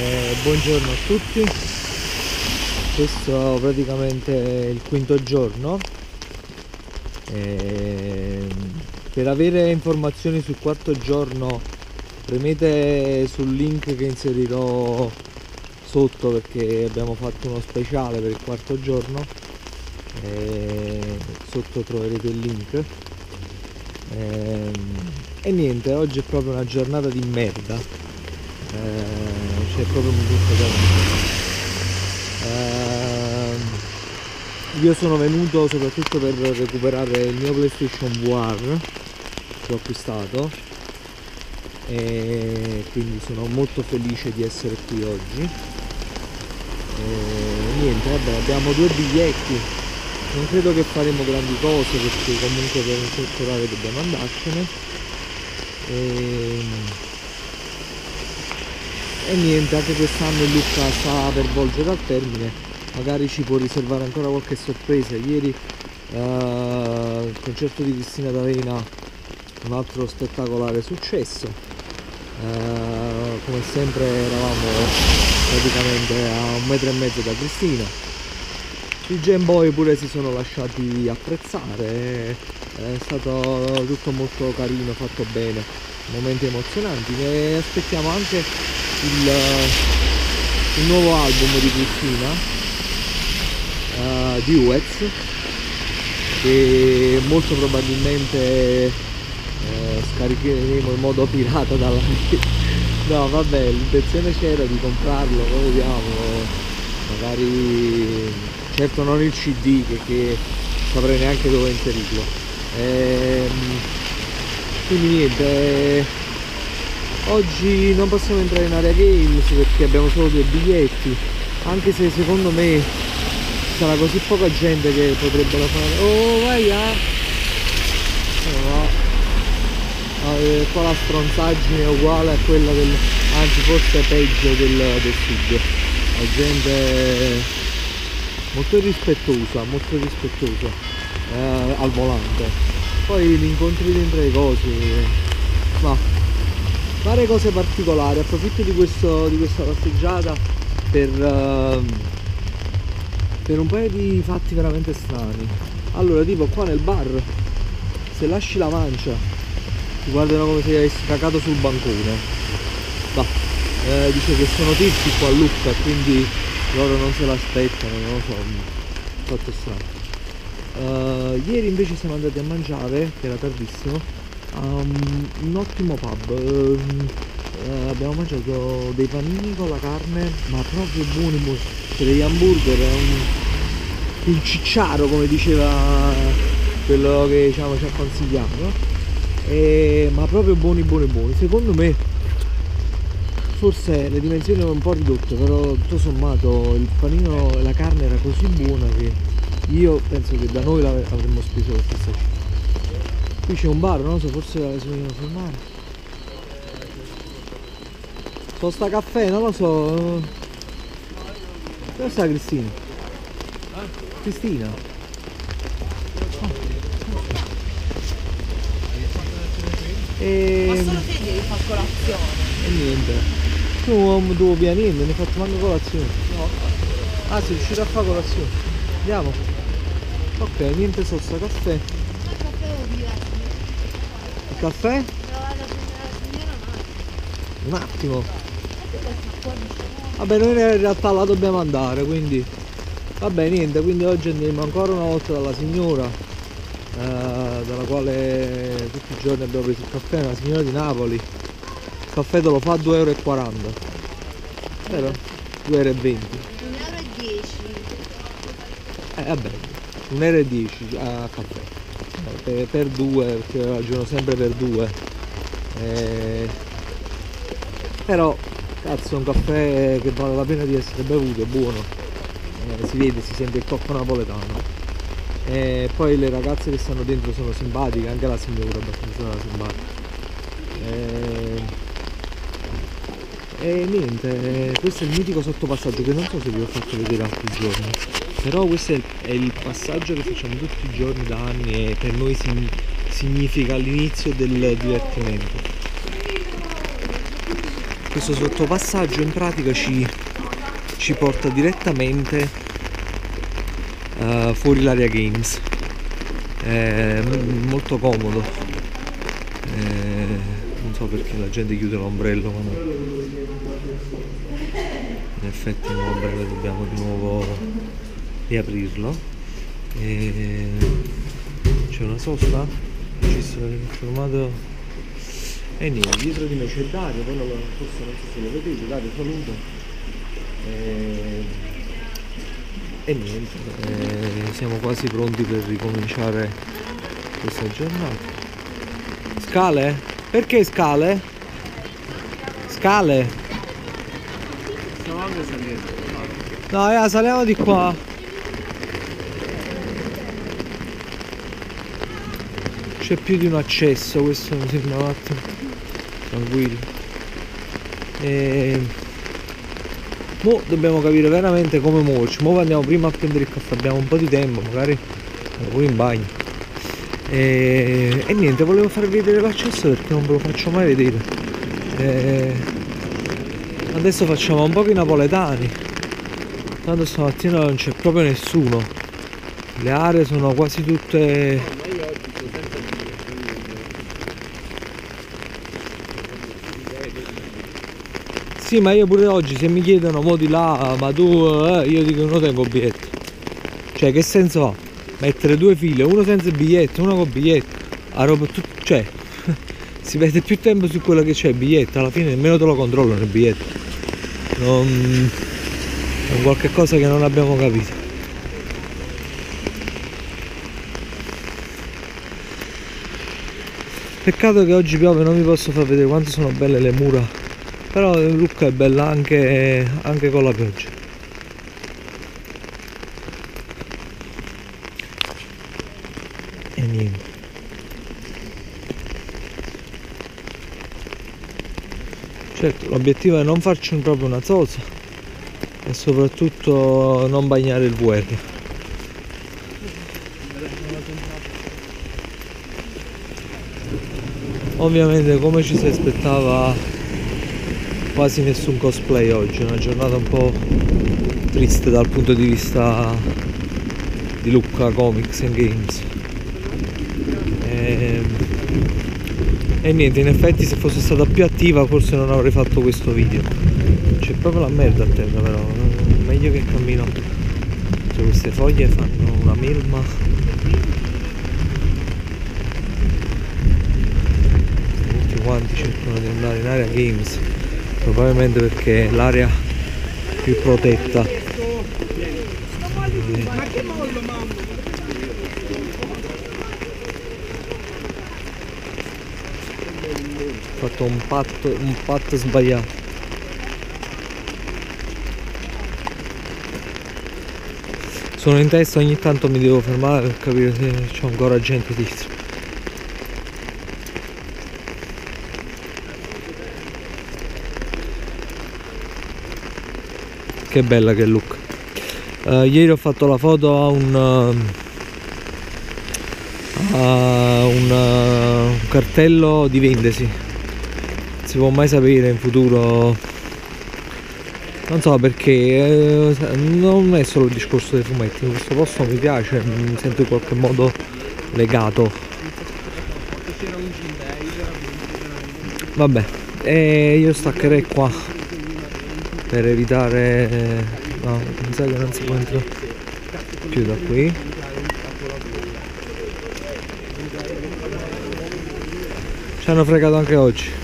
Eh, buongiorno a tutti, questo praticamente è il quinto giorno. Eh, per avere informazioni sul quarto giorno premete sul link che inserirò sotto perché abbiamo fatto uno speciale per il quarto giorno. Eh, sotto troverete il link. Eh, e niente, oggi è proprio una giornata di merda. Eh, c'è proprio un brutto eh, Io sono venuto soprattutto per recuperare il mio PlayStation VR che ho acquistato e quindi sono molto felice di essere qui oggi. E niente, vabbè, abbiamo due biglietti. Non credo che faremo grandi cose perché comunque per un orario dobbiamo andarcene. E, e niente anche quest'anno il Lucca sta per volgere al termine. Magari ci può riservare ancora qualche sorpresa. Ieri uh, il concerto di Cristina D'Avena un altro spettacolare successo. Uh, come sempre eravamo praticamente a un metro e mezzo da Cristina. I Game Boy pure si sono lasciati apprezzare. È stato tutto molto carino fatto bene. Momenti emozionanti. E aspettiamo anche il, il nuovo album di Cristina uh, di Uez che molto probabilmente uh, scaricheremo in modo pirata dalla no vabbè l'intenzione c'era di comprarlo poi vediamo. Magari certo non il cd che, che saprei neanche dove inserirlo. Ehm, quindi niente eh, oggi non possiamo entrare in area games perché abbiamo solo due biglietti. Anche se secondo me sarà così poca gente che potrebbero fare oh vai a no. eh, qua la stronzaggine è uguale a quella del anzi forse peggio del, del sud. La gente molto rispettosa molto rispettosa eh, al volante. Poi li incontri dentro le cose ma fare cose particolari. Approfitto di, questo, di questa passeggiata per, uh, per un paio di fatti veramente strani. Allora tipo qua nel bar se lasci la mancia ti guardano come se avessi cacato sul bancone. Ma eh, dice che sono tizi qua a Lucca quindi loro non se l'aspettano non lo so fatto strano. Uh, ieri invece siamo andati a mangiare, che era tardissimo, um, un ottimo pub. Uh, uh, abbiamo mangiato dei panini con la carne, ma proprio buoni, buoni. Cioè degli hamburger, un, un cicciaro come diceva quello che diciamo, ci ha consigliato. E, ma proprio buoni, buoni, buoni. Secondo me forse le dimensioni erano un po' ridotte, però tutto sommato il panino e la carne era così buona che io penso che da noi avremmo speso la stessa cifra qui c'è un bar non so forse si vogliono fermare so sta caffè non lo so dove sta Cristina? Cristina E... Ma solo te devi fare colazione. E niente. Tu non devo pianire, ne hai fatto manco colazione. No. Ah, sei riuscito a fare colazione. Andiamo ok niente sosta caffè caffè? un attimo. Vabbè noi in realtà la dobbiamo andare quindi. Vabbè niente quindi oggi andiamo ancora una volta dalla signora eh, dalla quale tutti i giorni abbiamo preso il caffè una signora di Napoli. Il caffè te lo fa 2,40 euro vero? 2,20 euro 1,10 eh vabbè un euro e 10 a caffè per, per due perché ragiono sempre per due. Eh, però cazzo è un caffè che vale la pena di essere bevuto è buono. Eh, si vede si sente il cocco napoletano. E poi le ragazze che stanno dentro sono simpatiche anche la signora è abbastanza simpatica eh, e niente questo è il mitico sottopassaggio che non so se vi ho fatto vedere altri giorni però questo è il passaggio che facciamo tutti i giorni da anni e per noi significa l'inizio del divertimento. Questo sottopassaggio in pratica ci, ci porta direttamente eh, fuori l'area games. È molto comodo. Eh, non so perché la gente chiude l'ombrello ma no. in effetti l'ombrello dobbiamo di nuovo riaprirlo e c'è una sosta? Ci sono informato e niente dietro di me c'è Dario lo- forse non so se lo vedete Dario saluto. E, e niente eh, siamo quasi pronti per ricominciare questa giornata. Scale? perché scale? scale? No. Eh, saliamo di qua c'è più di un accesso questo mi sembra un attimo. Tranquillo. E mo dobbiamo capire veramente come muoverci. Mo andiamo prima a prendere il caffè abbiamo un po' di tempo magari pure in bagno. E, e niente volevo farvi vedere l'accesso perché non ve lo faccio mai vedere. E adesso facciamo un po' i napoletani. Tanto stamattina non c'è proprio nessuno. Le aree sono quasi tutte Ma io oggi sto senza dire. Sì, ma io pure oggi se mi chiedono mo di là, ma tu, eh, io dico non tengo biglietto. Cioè, che senso ha? Mettere due file, uno senza biglietto, uno con biglietto. A roba tut- cioè, si perde più tempo su quello che c'è il biglietto, alla fine nemmeno te lo controllano il biglietto. Non... È un qualche cosa che non abbiamo capito. Peccato che oggi piove, non vi posso far vedere quanto sono belle le mura. Però Lucca è bella anche, anche con la pioggia. E niente. Certo, l'obiettivo è non farci proprio una zozza e soprattutto non bagnare il VR. Ovviamente come ci si aspettava quasi nessun cosplay oggi, una giornata un po' triste dal punto di vista di Lucca Comics and Games. E, e niente, in effetti se fosse stata più attiva forse non avrei fatto questo video. C'è proprio la merda a terra però, meglio che cammino. Cioè, queste foglie fanno una melma. Tutti quanti cercano di andare in area games probabilmente perché è l'area più protetta. Ho fatto un patto un patto sbagliato. Sono in testa ogni tanto mi devo fermare per capire se c'è ancora gente dietro che bella che look. Eh, ieri ho fatto la foto a un um, a un, uh, un cartello di vendesi. Non si può mai sapere in futuro. Non so perché eh, non è solo il discorso dei fumetti. Questo posto mi piace mi sento in qualche modo legato. Vabbè e io staccherei qua per evitare no mi sa che non si può entrare più da qui. Ci hanno fregato anche oggi